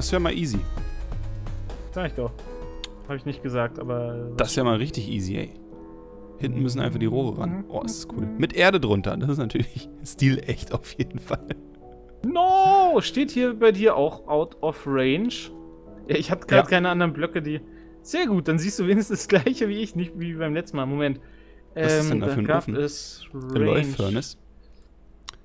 Das ist ja mal easy. Sag ich doch. Habe ich nicht gesagt, aber. Das ist ja mal richtig easy, ey. Hinten müssen einfach die Rohre ran. Oh, ist das cool. Mit Erde drunter. Das ist natürlich stilecht auf jeden Fall. No! Steht hier bei dir auch out of range? Ja, ich hatte gerade Ja. keine anderen Blöcke, die. Sehr gut, dann siehst du wenigstens das gleiche wie ich, nicht wie beim letzten Mal. Moment. Was ist denn da dann für ein gab Ofen? es Alloy Range. Furnace.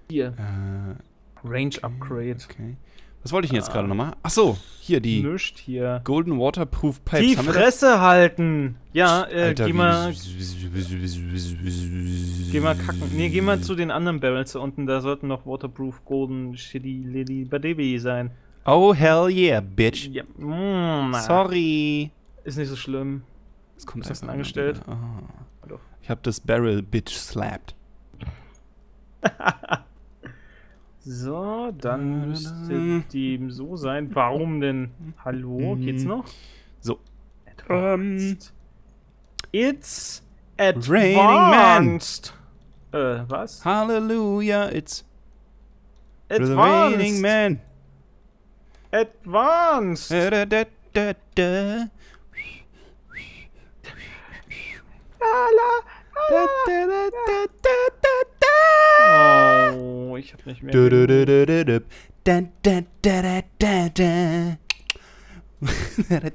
Hier, Äh, Range Upgrade. okay. Was wollte ich denn jetzt Ah. gerade nochmal? Ach so, hier die Nischt hier. Golden Waterproof Pipes. Die Haben? Fresse halten! Ja, äh, Alter, geh mal, geh mal kacken. Nee, geh mal zu den anderen Barrels da unten, da sollten noch Waterproof Golden Shitty Lily Badebi sein. Oh, hell yeah, bitch. Ja, mm, Sorry. Ist nicht so schlimm. Das kommt denn angestellt? Hallo. Ich habe das Barrel bitch slapped. So, dann müsste dem so sein. Warum denn? Hallo, geht's noch? So. Ähm. Advanced. It's advanced. Raining Man. Äh, was? Hallelujah, it's the raining Advanced. man. Advanced. Da, da, da, da, da. Da, da, da, da, da, da, da. Oh, ich hab nicht mehr. Du, du, du, du, du, du. Da, da, da, da,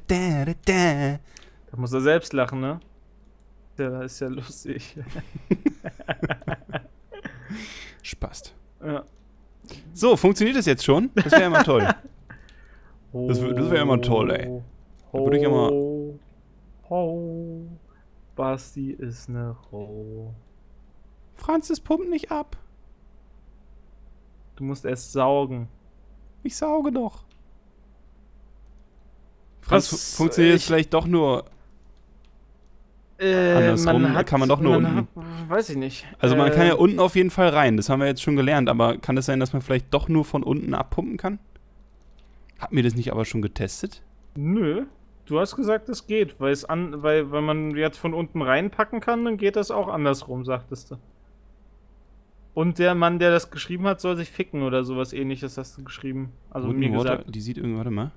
da, da. Muss er selbst lachen, ne? Der ist ja lustig. Spaß. ja. So, funktioniert das jetzt schon? Das wäre mal toll. Das das wär immer toll, ey. Da Ho, würd ich immer- Ho, Basti ist ne Ho. Franz, das pumpt nicht ab. Du musst erst saugen. Ich sauge doch. Franz, Was, fu- funktioniert es ich- vielleicht doch nur. Äh, Andersrum kann man doch nur man unten. Hat, weiß ich nicht. Also man äh, kann ja unten auf jeden Fall rein, das haben wir jetzt schon gelernt, aber kann es sein, dass man vielleicht doch nur von unten abpumpen kann? Hat mir das nicht aber schon getestet? Nö. Du hast gesagt, es geht, weil es an, weil, wenn man jetzt von unten reinpacken kann, dann geht das auch andersrum, sagtest du. Und der Mann, der das geschrieben hat, soll sich ficken oder sowas ähnliches hast du geschrieben. Also Wooden mir Water, gesagt. die sieht irgendwie, warte mal.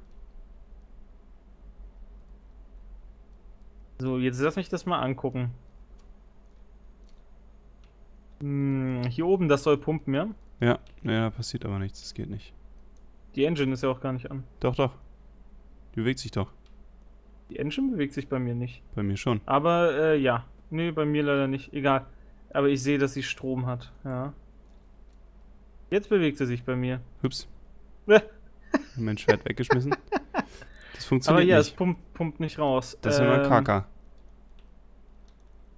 So, jetzt lass mich das mal angucken. Hm, hier oben, das soll pumpen, ja? Ja, ja, passiert aber nichts, das geht nicht. Die Engine ist ja auch gar nicht an. Doch, doch. Die bewegt sich doch. Die Engine bewegt sich bei mir nicht. Bei mir schon. Aber, äh, ja. Nee, bei mir leider nicht. Egal. Aber ich sehe, dass sie Strom hat. Ja. Jetzt bewegt sie sich bei mir. Hups, Äh, mein Schwert weggeschmissen. Das Aber funktioniert ja, es nicht. pumpt, pumpt nicht raus. Das ist ja Ähm, Kaka.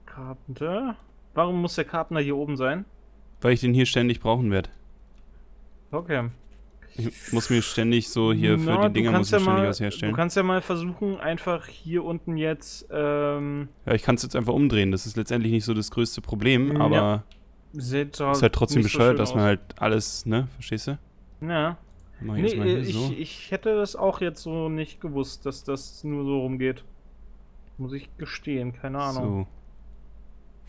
Carpenter. Warum muss der Carpenter hier oben sein? Weil ich den hier ständig brauchen werde. Okay. Ich muss mir ständig so hier für Na, die Dinger muss ich ja ständig mal, was herstellen. Du kannst ja mal versuchen, einfach hier unten jetzt ähm, Ja, ich kann es jetzt einfach umdrehen. Das ist letztendlich nicht so das größte Problem, Ja. aber sieht ist halt trotzdem so bescheuert, schön dass man aus. halt alles, ne? Verstehst du? Ja. Ich Nee, ich, so. ich hätte das auch jetzt so nicht gewusst, dass das nur so rumgeht. Muss ich gestehen, keine Ahnung. So.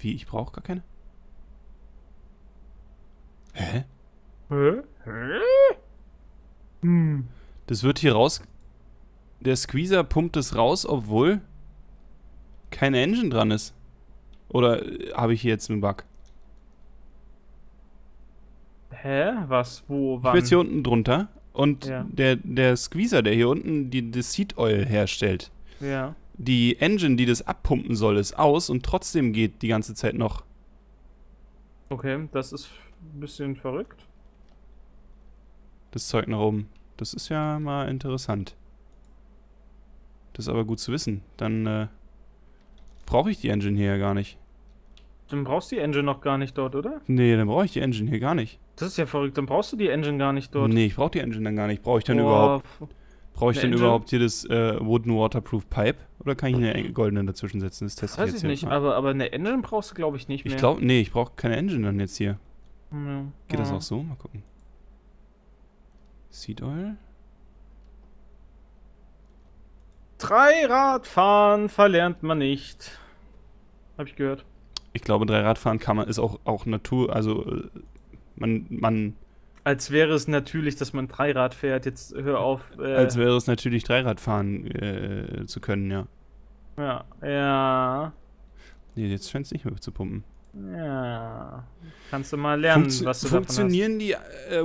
Wie, ich brauche gar keine? Hä? Hä? Hä? Das wird hier raus. Der Squeezer pumpt es raus, obwohl keine Engine dran ist. Oder äh, habe ich hier jetzt einen Bug? Hä? Was? Wo? Ich Wann? bin jetzt hier unten drunter und Ja. der, der Squeezer, der hier unten die, das Seed Oil herstellt, Ja. die Engine, die das abpumpen soll, ist aus und trotzdem geht die ganze Zeit noch. Okay, das ist ein bisschen verrückt. das Zeug nach oben. Das ist ja mal interessant. Das ist aber gut zu wissen. Dann äh, brauche ich die Engine hier ja gar nicht. Dann brauchst du die Engine noch gar nicht dort, oder? Nee, dann brauche ich die Engine hier gar nicht. Das ist ja verrückt, dann brauchst du die Engine gar nicht dort. Nee, ich brauche die Engine dann gar nicht. Brauche ich dann Boah, überhaupt, brauche ich dann Engine? überhaupt hier das äh, Wooden Waterproof Pipe? Oder kann ich eine goldene dazwischen setzen? Das teste Weiß ich jetzt ich hier nicht, mal. aber, aber eine Engine brauchst du, glaube ich, nicht mehr. Ich glaube, nee, ich brauche keine Engine dann jetzt hier. Ja. Geht das Ja. auch so? Mal gucken. Seed Oil? Dreiradfahren verlernt man nicht. Hab ich gehört. Ich glaube, Dreiradfahren kann man, ist auch, auch Natur, also man, man Als wäre es natürlich, dass man Dreirad fährt. Jetzt hör auf. Äh, Als wäre es natürlich Dreirad fahren äh, zu können, ja. ja, ja, Nee, jetzt scheint es nicht mehr zu pumpen. ja. Kannst du mal lernen, Funktio- was du davon funktionieren die äh,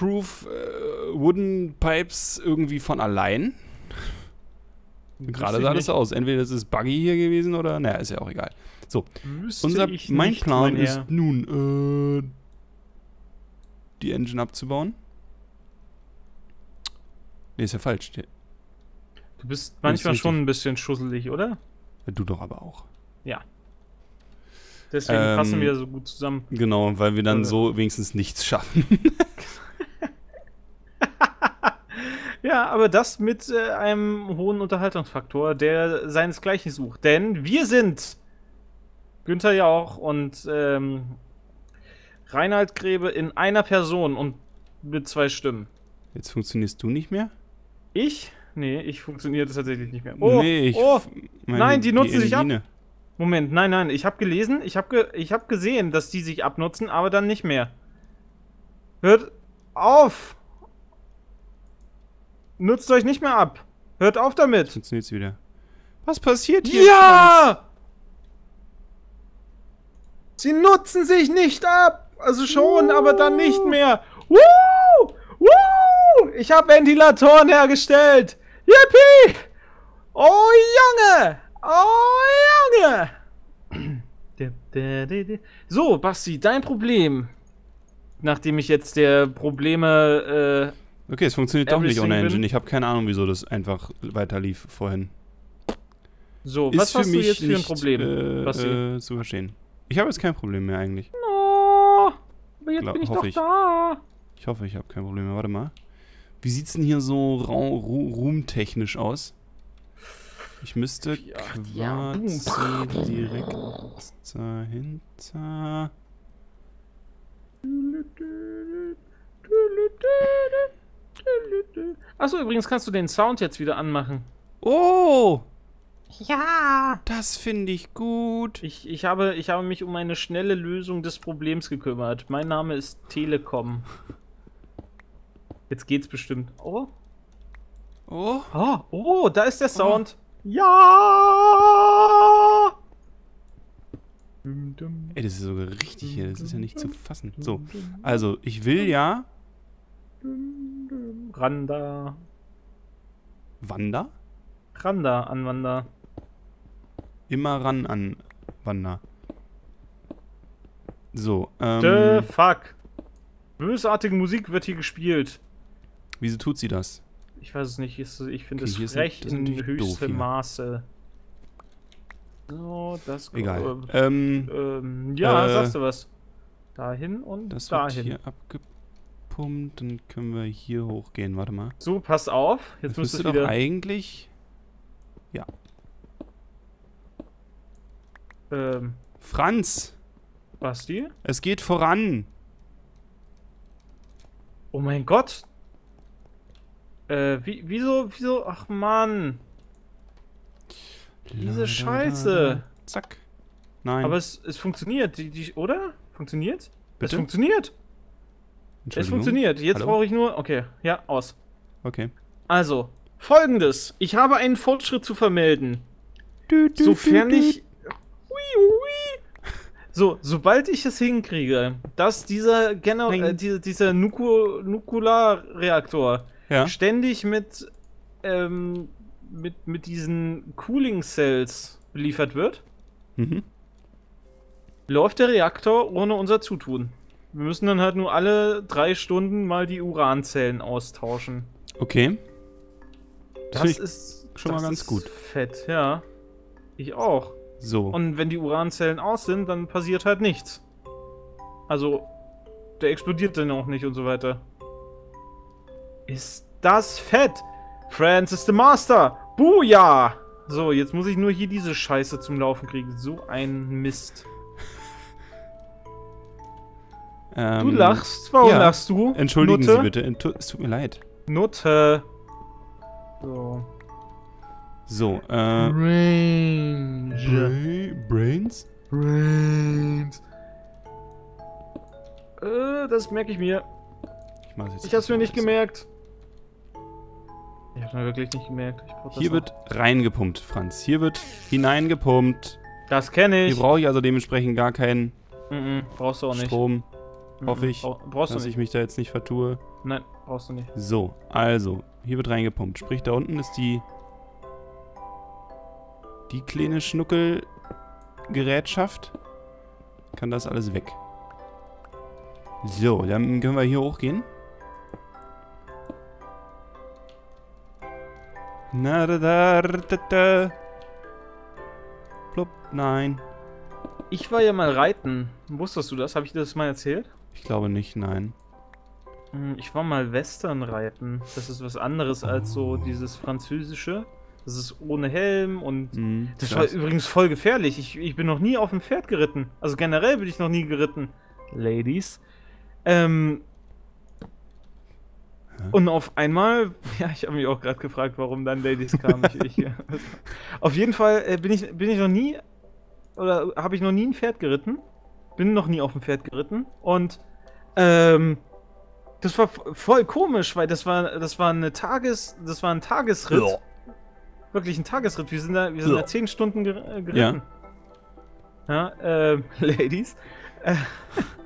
Waterproof äh, Wooden Pipes irgendwie von allein? Gerade sah das so aus. Entweder das ist Buggy hier gewesen oder. Naja, ist ja auch egal. nicht. Wüsste Unser, mein nicht, Plan mein ist nun, äh, die Engine abzubauen. Nee, ist ja falsch. Du bist manchmal schon ein bisschen schusselig, oder? du doch aber auch. Deswegen Ähm, passen wir so gut zusammen. Genau, weil wir dann Äh. so wenigstens nichts schaffen. Ja, aber das mit äh, einem hohen Unterhaltungsfaktor, der seinesgleichen sucht. Denn wir sind Günther Jauch und ähm, Reinhard Grebe in einer Person und mit zwei Stimmen. Jetzt funktionierst du nicht mehr? Ich? Nee, ich funktioniere das tatsächlich nicht mehr. Oh, nee, ich. oh, meine, nein, die nutzen sich ab. Moment, nein, nein, ich habe gelesen, ich habe ge ich hab gesehen, dass die sich abnutzen, aber dann nicht mehr. Hört auf! Nutzt euch nicht mehr ab. Hört auf damit. Funktioniert's wieder. Was passiert hier? Ja! Sie nutzen sich nicht ab. Also schon, aber dann nicht mehr. Woo! Woo! Ich habe Ventilatoren hergestellt. Yippie! Oh Junge! Oh Junge! So, Basti, dein Problem. Nachdem ich jetzt der Probleme äh, Okay, es funktioniert doch nicht ohne Everything Engine. Ich habe keine Ahnung, wieso das einfach weiter lief vorhin. So, was hast du jetzt für ein Problem, äh, Basti? äh, zu verstehen. Ich habe jetzt kein Problem mehr eigentlich. Oh, aber jetzt Glaub- bin ich hoffe doch ich. da. Ich hoffe, ich habe kein Problem mehr. Warte mal. Wie sieht's denn hier so ruhmtechnisch aus? Ich müsste Ja, ja. quasi direkt dahinter. Achso, übrigens kannst du den Sound jetzt wieder anmachen. Oh! Ja. Das finde ich gut. Ich, ich, habe, ich habe mich um eine schnelle Lösung des Problems gekümmert. Mein Name ist Telekom. Jetzt geht's bestimmt. Oh. Oh! Oh, oh, da ist der Sound. Ja. Dum, dum, Ey, das ist sogar richtig hier. Das ist ja nicht zu fassen. So, also, ich will ja. Randa. Wander? Randa, Anwander. Immer ran an Wander. So, The ähm. fuck. Bösartige Musik wird hier gespielt. Wieso tut sie das? Ich weiß es nicht. Ich finde Okay, es frech in höchstem. Maße. So, das Egal. Äh, Ähm, ähm, ja, Äh, sagst du was. Dahin und das wird dahin. hier abgepumpt. Dann können wir hier hochgehen. Warte mal. So, pass auf. Jetzt Das müsste es doch wieder. eigentlich. Ähm, Franz! Basti? Es geht voran! Oh mein Gott. Äh, wie, wieso, wieso? Ach Mann. Diese Scheiße. Zack. Nein. Aber es, es funktioniert, die, die, oder? Funktioniert? Es Bitte? funktioniert. Es funktioniert. Jetzt brauche ich nur. Okay, ja, aus. Okay. Also, folgendes. Ich habe einen Fortschritt zu vermelden. Du, du, Sofern du, ich. Hui, hui. So, sobald ich es hinkriege, dass dieser Gener äh, dieser, dieser Nuku Nukularreaktor Ja. ständig mit, ähm, mit, mit diesen Cooling Cells beliefert wird, Mhm. läuft der Reaktor ohne unser Zutun. Wir müssen dann halt nur alle drei Stunden mal die Uranzellen austauschen. Okay. Das, ich ist schon mal das ganz ist gut. Fett, ja. Ich auch. So. Und wenn die Uranzellen aus sind, dann passiert halt nichts. Also, der explodiert dann auch nicht und so weiter. Ist das fett? Francis the Master! Booyah! So, jetzt muss ich nur hier diese Scheiße zum Laufen kriegen. So ein Mist. Du ähm, lachst? Warum ja. lachst du? Entschuldigen Nutte? Sie bitte. Entu es tut mir leid. Nutte. So. So, äh. Range. Bra Brains? Brains. Äh, das merke ich mir. mach's jetzt. Ich hab's mir nicht gemerkt. Ich hab's mir wirklich nicht gemerkt. Ich Hier noch. wird reingepumpt, Franz. Hier wird hineingepumpt. Das kenne Hier ich. brauche ich also dementsprechend gar keinen Mhm, brauchst du auch nicht. Strom, hoffe ich, brauch- Brauchst du dass nicht. ich mich da jetzt nicht vertue. Nein, brauchst du nicht. So, also, hier wird reingepumpt. Sprich, da unten ist die die kleine Schnuckelgerätschaft. Kann das alles weg. So, dann können wir hier hochgehen. Na da da da da. Plupp, nein. Ich war ja mal reiten. Wusstest du das? Habe ich dir das mal erzählt? Ich glaube nicht, nein. Hm, Ich war mal Western reiten. Das ist was anderes als so dieses französische. Das ist ohne Helm und Hm, das war übrigens voll gefährlich. Ich, ich bin noch nie auf dem Pferd geritten. Also generell bin ich noch nie geritten. Ladies. Ähm. Hä? Und auf einmal, ja, ich habe mich auch gerade gefragt, warum dann Ladies kamen. ich, ich, auf jeden Fall äh, bin ich bin ich noch nie oder habe ich noch nie ein Pferd geritten. Bin noch nie auf dem Pferd geritten und ähm, das war voll komisch, weil das war das war eine Tages das war ein Tagesritt. Ja. Wirklich ein Tagesritt. Wir sind da wir sind Ja. da zehn Stunden ger äh, geritten. Ja, ähm, Ladies. Äh,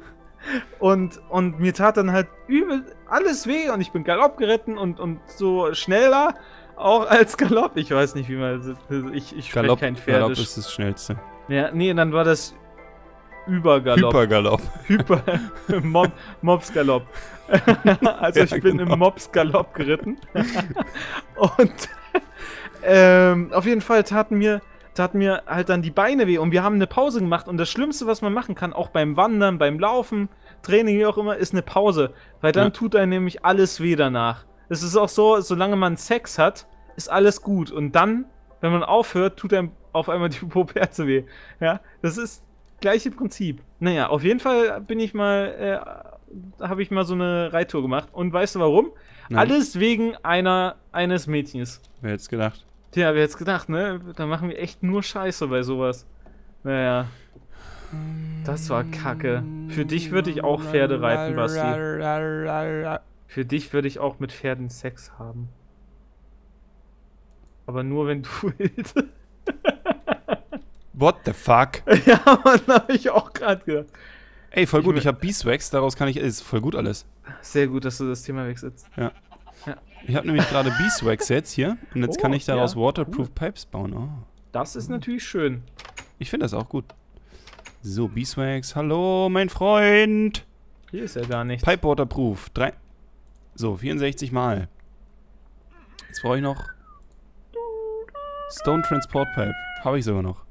und, und mir tat dann halt übel alles weh und ich bin Galopp geritten und, und so schneller auch als Galopp. Ich weiß nicht, wie man. Ich, ich spreche Galopp, kein Galopp Pferdisch. ist das Schnellste. Ja, nee, dann war das Übergalopp. Hypergalopp. Hyper. Mob, Mopsgalopp. also Ja, ich bin genau. im Mopsgalopp geritten. und ähm, auf jeden Fall taten mir, taten mir halt dann die Beine weh und wir haben eine Pause gemacht. Und das Schlimmste, was man machen kann, auch beim Wandern, beim Laufen, Training, wie auch immer, ist eine Pause. Weil dann Ja. tut einem nämlich alles weh danach. Es ist auch so, solange man Sex hat, ist alles gut. Und dann, wenn man aufhört, tut einem auf einmal die Poperze weh. Ja, das ist gleiche Prinzip. Naja, auf jeden Fall bin ich mal, äh, habe ich mal so eine Reittour gemacht. Und weißt du warum? Nein. Alles wegen einer, eines Mädchens. Wer hätte es gedacht? Tja, wer jetzt gedacht, ne? Da machen wir echt nur Scheiße bei sowas. Naja. Das war kacke. Für dich würde ich auch Pferde reiten, Basti. Für dich würde ich auch mit Pferden Sex haben. Aber nur wenn du willst. What the fuck? ja, Mann, hab ich auch gerade gedacht. Ey, voll Ich gut, will- ich habe Beeswax, daraus kann ich, ist voll gut alles. Sehr gut, dass du das Thema wechselst. Ich habe nämlich gerade Beeswax jetzt hier und jetzt Oh, kann ich daraus ja, Waterproof Pipes bauen. Oh. Das ist natürlich schön. Ich finde das auch gut. So, Beeswax, hallo, mein Freund. Hier ist ja gar nichts. Pipe Waterproof, drei. So, 64 Mal. Jetzt brauche ich noch Stone Transport Pipe. Habe ich sogar noch.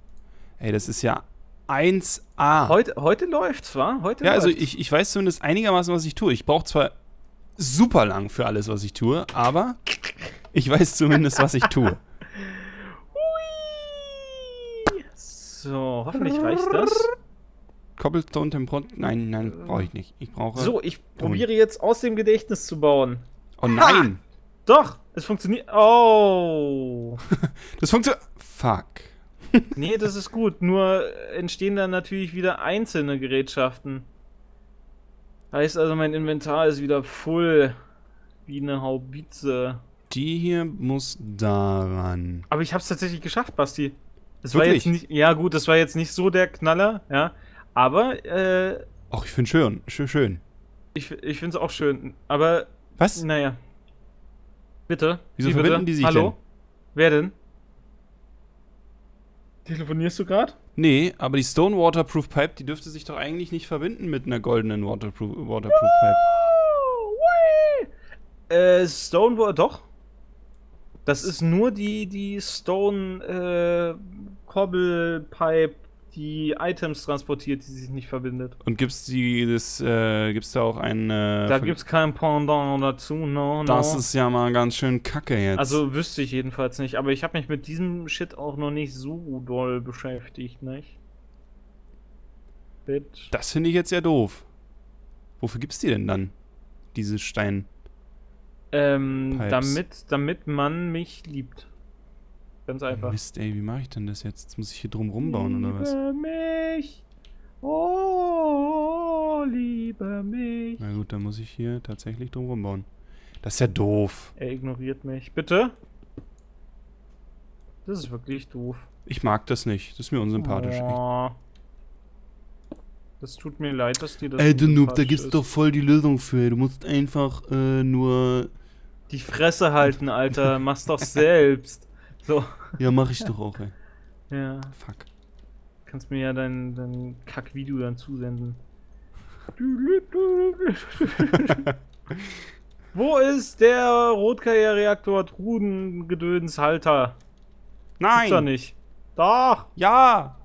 Ey, das ist ja 1A. Heute, heute läuft's, wa? Heute Ja, also läuft's. ich, ich weiß zumindest einigermaßen, was ich tue. Ich brauche zwar super lang für alles, was ich tue, aber ich weiß zumindest, was ich tue. Hui. So, hoffentlich reicht das. Cobblestone Temprot. Nein, nein, brauche ich nicht. Ich brauche. So, ich probiere jetzt aus dem Gedächtnis zu bauen. Oh nein! Doch, es funktioniert. Oh. Das funktioniert. Fuck. Nee, das ist gut. Nur entstehen dann natürlich wieder einzelne Gerätschaften. Heißt also, mein Inventar ist wieder voll. Wie eine Haubitze. Die hier muss daran. Aber ich hab's tatsächlich geschafft, Basti. Das war jetzt nicht. Ja, gut, das war jetzt nicht so der Knaller, ja. Aber, äh, Ach, ich finde schön. Schön, schön. ich, ich find's auch schön. Aber, Was? naja. Bitte. Wieso Wie bitte? verbinden die sich Hallo? denn? Wer denn? Telefonierst du gerade? Nee, aber die Stone Waterproof Pipe, die dürfte sich doch eigentlich nicht verbinden mit einer goldenen Waterproof, Waterproof Pipe. Äh, Stone, doch. Das ist nur die, die Stone, äh, Cobble Pipe, die Items transportiert, die sich nicht verbindet. Und gibt's die, das, äh, gibt's da auch ein, äh, Da gibt's kein Pendant dazu, no, no. Das ist ja mal ganz schön kacke jetzt. Also wüsste ich jedenfalls nicht, aber ich habe mich mit diesem Shit auch noch nicht so doll beschäftigt, nicht? Bitch. Das finde ich jetzt ja doof. Wofür gibt's die denn dann? Diese Stein. Ähm, Pipes. damit, damit man mich liebt. Ganz einfach. Mist, ey, wie mache ich denn das jetzt? Jetzt muss ich hier drum rumbauen oder was? Liebe mich. Oh, liebe mich. Na gut, dann muss ich hier tatsächlich drum rumbauen. Das ist ja doof. Er ignoriert mich. Bitte? Das ist wirklich doof. Ich mag das nicht. Das ist mir unsympathisch. echt. Oh. Das tut mir leid, dass dir das Ey, du Noob, da gibt's ist. doch voll die Lösung für. Du musst einfach äh, nur. Die Fresse halten, Alter. Mach's doch selbst. So. Ja, mach ich doch auch, ey. Ja. Fuck. Kannst mir ja dein, dein Kack-Video dann zusenden. Wo ist der Rotkarriereaktor Trudengedönshalter? Gibt's da Nein! nicht. Doch! Ja!